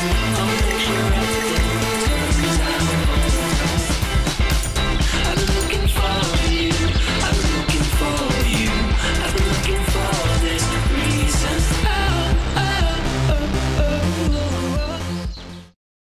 Peace.